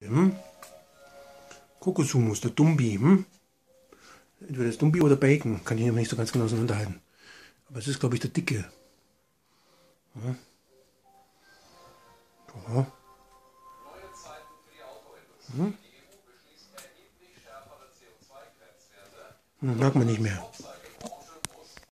Hm? Kokosumus, der Dumbi. Hm? Entweder das Dumbi oder Bacon, kann ich immer nicht so ganz genau auseinanderhalten. Aber es ist, glaube ich, der dicke. Hm? Ja. Hm, mag man nicht mehr.